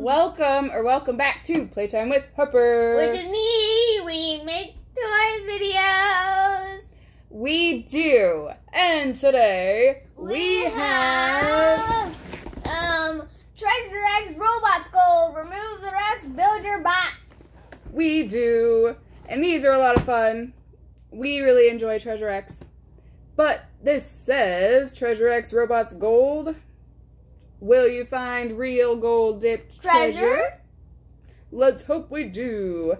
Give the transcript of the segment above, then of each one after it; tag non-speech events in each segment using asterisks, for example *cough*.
welcome or welcome back to Playtime with Harper. Which is me. We make toy videos. we do. And today we, have um Treasure X Robots Gold. Remove the rest. Build your bot. we do. And these are a lot of fun. We really enjoy Treasure X. But this says Treasure X Robots Gold. Will you find real gold dipped treasure? Treasure. Let's hope we do.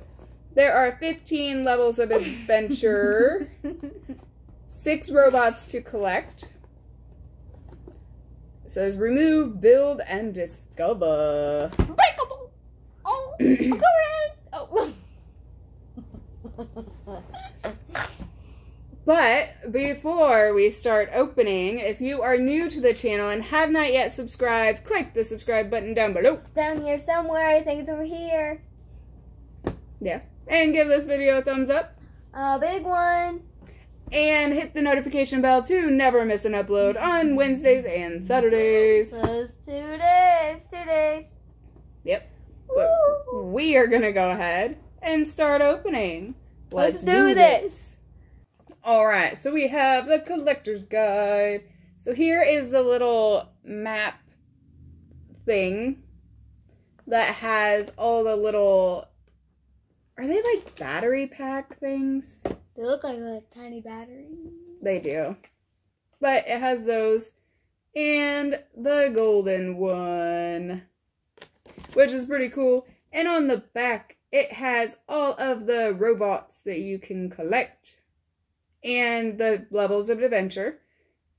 There are 15 levels of adventure, *laughs* six robots to collect. It says remove, build, and discover. Breakable. Oh, *clears throat* go around. Oh. *laughs* But before we start opening, if you are new to the channel and have not yet subscribed, click the subscribe button down below. It's down here somewhere. I think it's over here. Yeah. And give this video a thumbs up. A big one. And hit the notification bell to never miss an upload on Wednesdays and Saturdays. Let's do this. Do this. Yep. But we are gonna go ahead and start opening. Let's do this. All right, so we have the collector's guide. So here is the little map thing that has all the little. Are they like battery pack things? They look like a tiny battery. They do. But it has those and the golden one, which is pretty cool. And on the back, it has all of the robots that you can collect and the levels of adventure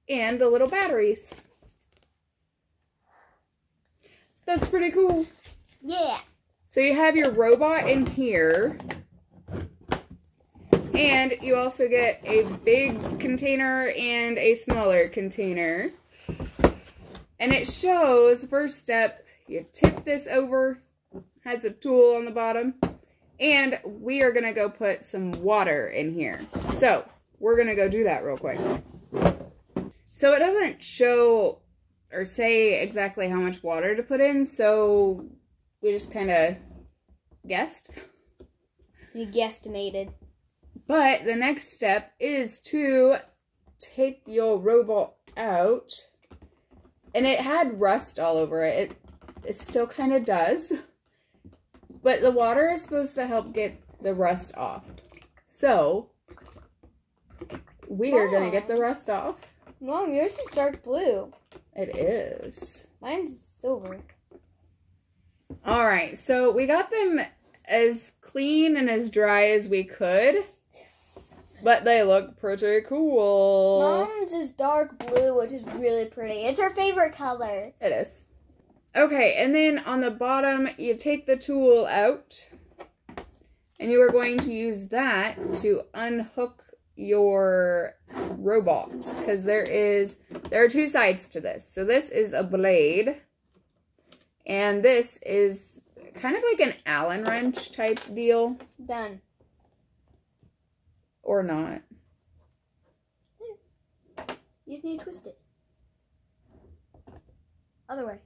and the little batteries. That's pretty cool. Yeah. So you have your robot in here. And you also get a big container and a smaller container. And it shows, first step, you tip this over, has a tool on the bottom. And we are going to go put some water in here. So, we're going to go do that real quick. So, it doesn't show or say exactly how much water to put in. So, we just kind of guessed. We guesstimated. But the next step is to take your robot out. And it had rust all over it. It, it still kind of does. But the water is supposed to help get the rust off. So, we are going to get the rust off. Mom, yours is dark blue. It is. Mine's silver. All right, so we got them as clean and as dry as we could. But they look pretty cool. Mom's is dark blue, which is really pretty. It's her favorite color. It is. Okay, and then on the bottom, you take the tool out. And you are going to use that to unhook your robot. Because there is, there are two sides to this. So this is a blade. And this is kind of like an Allen wrench type deal. Done. Or not. You just need to twist it. Other way.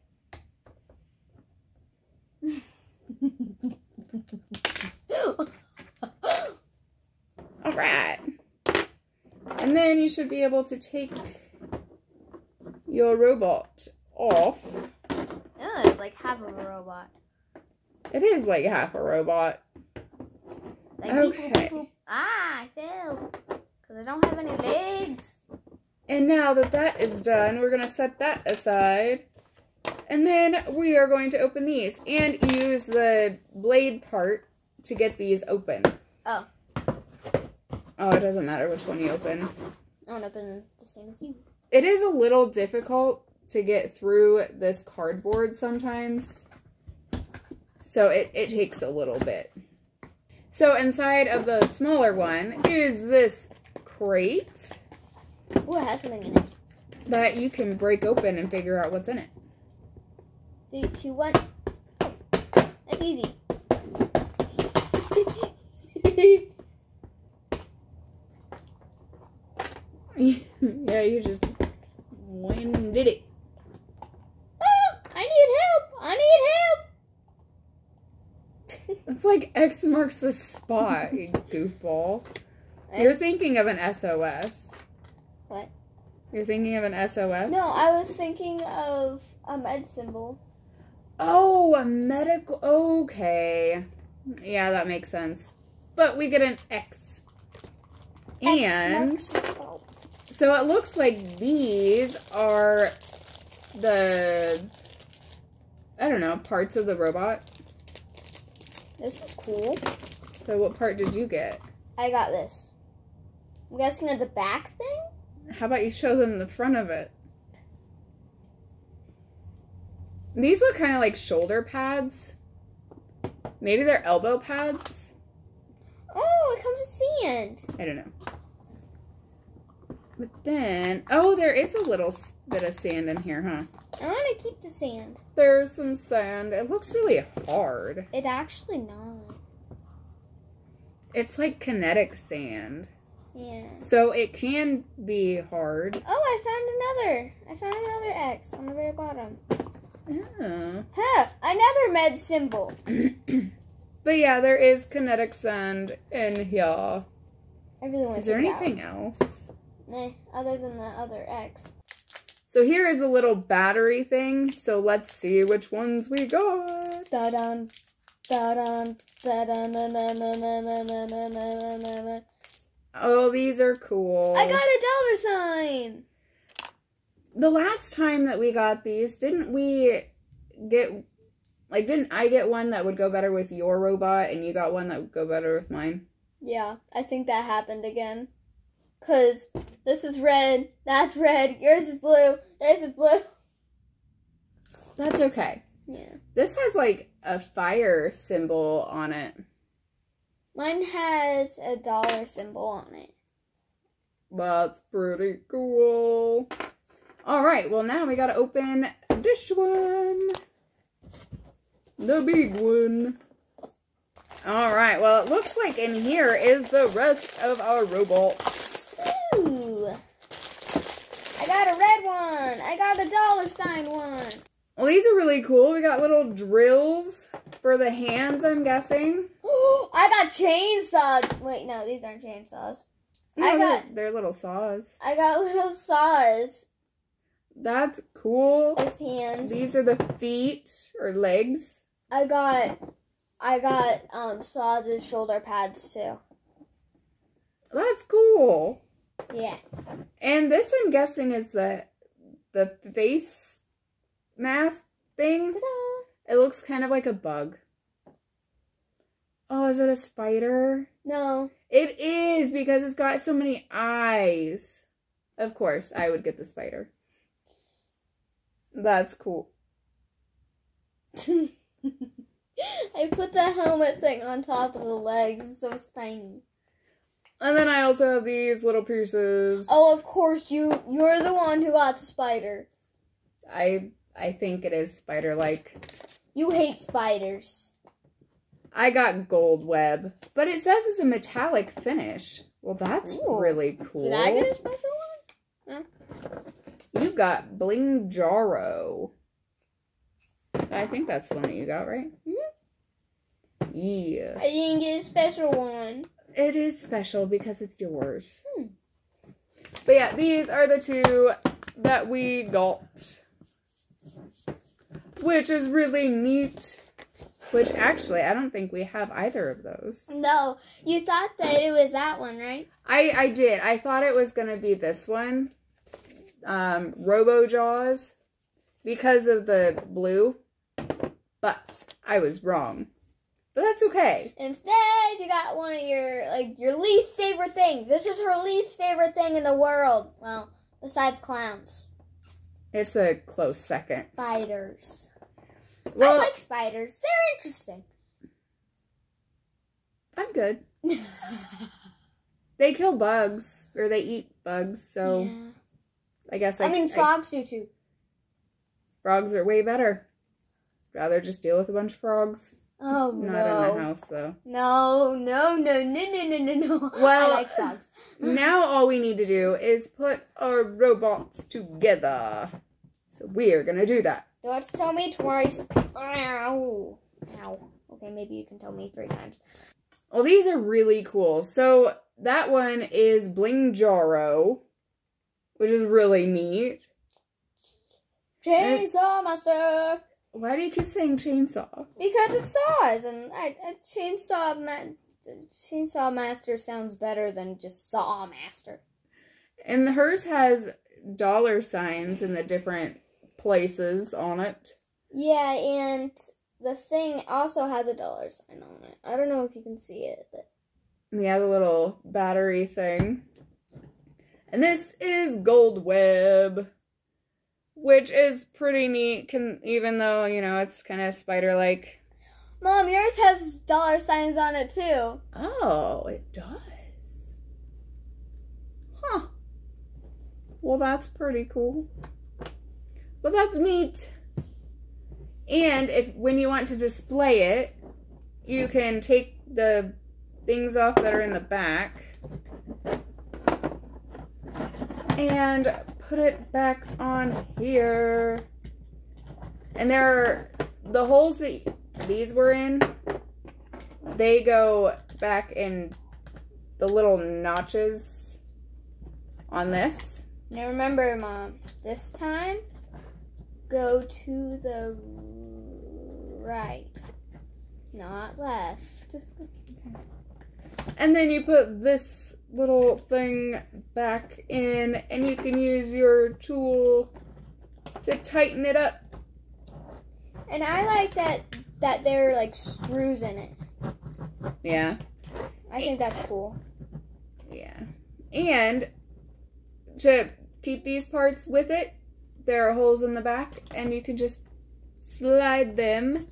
*laughs* All right. And then you should be able to take your robot off. Oh, it's like half of a robot. It is like half a robot. Like Okay. Beep, boop, boop. Ah, I fell. Because I don't have any legs. And now that that is done, we're going to set that aside. And then we are going to open these and use the blade part to get these open. Oh. Oh, it doesn't matter which one you open. I want to open the same as you. It is a little difficult to get through this cardboard sometimes. So it, it takes a little bit. So inside of the smaller one is this crate Ooh, it has something in it. that you can break open and figure out what's in it. Three, two, one. That's easy. *laughs* yeah, you just when did it. Ah, I need help. I need help. *laughs* It's like X marks the spot, you goofball. You're thinking of an SOS. What? You're thinking of an SOS? No, I was thinking of a med symbol. Oh, a medical. Okay. Yeah, that makes sense. But we get an X. X And marks the spot. So it looks like these are the, I don't know, parts of the robot. This is cool. So what part did you get? I got this. I'm guessing it's a back thing? How about you show them the front of it? These look kind of like shoulder pads. Maybe they're elbow pads. Oh, it comes with sand. I don't know. But then, oh, there is a little bit of sand in here, huh? I want to keep the sand. There's some sand. It looks really hard. It actually not. It's like kinetic sand. Yeah. So it can be hard. Oh, I found another. I found another X on the very bottom. Oh. Huh, another med symbol. *clears throat* but yeah, there is kinetic sand in here. I really want to Is there anything else? Nah, other than the other X. So here is a little battery thing. So let's see which ones we got. Da dun, da dun, da dun, na na na na na na na na na na. Oh, these are cool. I got a dollar sign. the last time that we got these, didn't we get like didn't I get one that would go better with your robot and you got one that would go better with mine? Yeah, I think that happened again. Cause this is red, that's red, yours is blue, this is blue. That's okay. Yeah. This has like a fire symbol on it. Mine has a dollar symbol on it. That's pretty cool. All right, well now we got to open this one. The big one. All right, well it looks like in here is the rest of our robots. I got a red one. I got a dollar sign one. Well, these are really cool. We got little drills for the hands, I'm guessing. *gasps* I got chainsaws. Wait, no, these aren't chainsaws. I No, got- they're, little saws. I got little saws That's cool. as hands. These are the feet or legs. I got, I got um saws as shoulder pads too. That's cool. Yeah. And this, I'm guessing, is the the face mask thing. It looks kind of like a bug. Oh, is it a spider? No. It is because it's got so many eyes. Of course, I would get the spider. That's cool. *laughs* I put the helmet thing on top of the legs. It's so tiny. And then I also have these little pieces. Oh, of course you. You're the one who got the spider. I I think it is spider-like. You hate spiders. I got gold web, but it says it's a metallic finish. Well, that's Ooh. really cool. Did I get a special one? You got Bling Jaro. I think that's the one that you got, right? Mhm. Yeah. I didn't get a special one. It is special because it's yours. Hmm. But yeah, these are the two that we got. Which is really neat. Which actually, I don't think we have either of those. No, you thought that it was that one, right? I, I did. I thought it was going to be this one. Um, Robo Jaws. Because of the blue. But I was wrong. But that's okay. Instead, you got one of your like your least favorite things. This is her least favorite thing in the world. Well, besides clowns, It's a close second. spiders. Well, I like spiders. They're interesting. I'm good. *laughs* They kill bugs, or they eat bugs, so Yeah. I guess I, I mean, I- frogs do too. frogs are way better. Rather just deal with a bunch of frogs. Oh Not in no. my house, though. No, no, no, no, no, no, no, no. *laughs* Well- I like frogs. *laughs* now all we need to do is put our robots together. So we are gonna do that. Don't tell me twice. Ow. Ow. Okay, maybe you can tell me three times. Well, these are really cool. So that one is Bling Jaro, which is really neat. Chainsaw Master. Why do you keep saying chainsaw? Because it saws, and I, a chainsaw ma- chainsaw master sounds better than just saw master. And hers has dollar signs in the different places on it. Yeah, and the thing also has a dollar sign on it. I don't know if you can see it, but Yeah, the little battery thing. And this is Gold Web, which is pretty neat, can, even though, you know, it's kind of spider-like. mom, yours has dollar signs on it too. Oh, it does. Huh. Well, that's pretty cool. Well, that's neat. And if when you want to display it, you can take the things off that are in the back and put it back on here. And there are the holes that these were in, they go back in the little notches on this. Now remember, mom, this time go to the right, not left. And then you put this little thing back in and you can use your tool to tighten it up. And I like that that there are like screws in it. Yeah. I think that's cool. Yeah. And to keep these parts with it, there are holes in the back and you can just slide them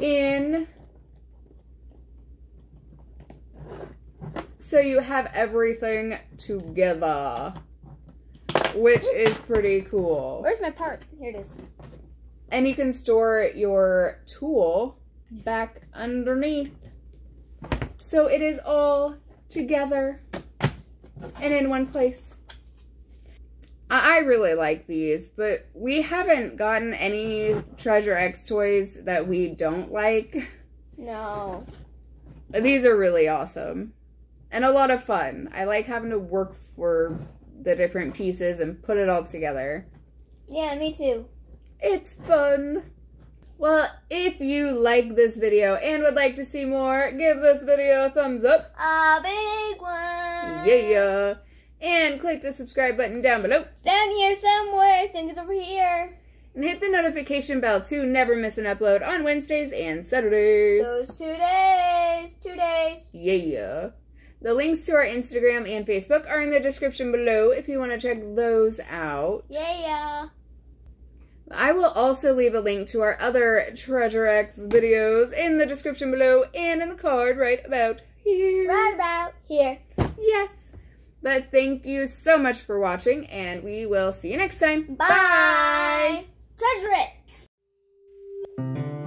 in so you have everything together which is pretty cool Where's my part? Here it is. and you can store your tool back underneath so it is all together and in one place I I really like these, but we haven't gotten any Treasure X toys that we don't like. No. These are really awesome and a lot of fun. I like having to work for the different pieces and put it all together. Yeah, me too. It's fun. Well, if you like this video and would like to see more, give this video a thumbs up. A big one. Yeah. And click the subscribe button down below. It's down here somewhere. I think it's over here. And hit the notification bell to never miss an upload on Wednesdays and Saturdays. Those two days. Two days. Yeah. The links to our Instagram and Facebook are in the description below if you want to check those out. Yeah. yeah. I will also leave a link to our other Treasure X videos in the description below and in the card right about here. Right about here. Yes. But thank you so much for watching, and we will see you next time. Bye. Treasure it.